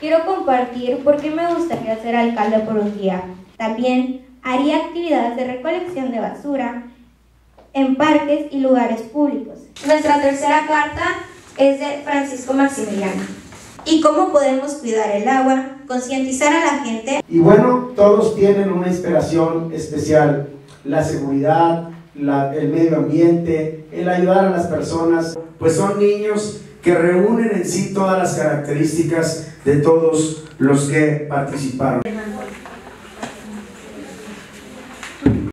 Quiero compartir por qué me gustaría ser alcalde por un día. También haría actividades de recolección de basura en parques y lugares públicos. Nuestra tercera carta es de Francisco Maximiliano. ¿Y cómo podemos cuidar el agua? Concientizar a la gente. Y bueno, todos tienen una inspiración especial. La seguridad, la, el medio ambiente, el ayudar a las personas, pues son niños que reúnen en sí todas las características de todos los que participaron.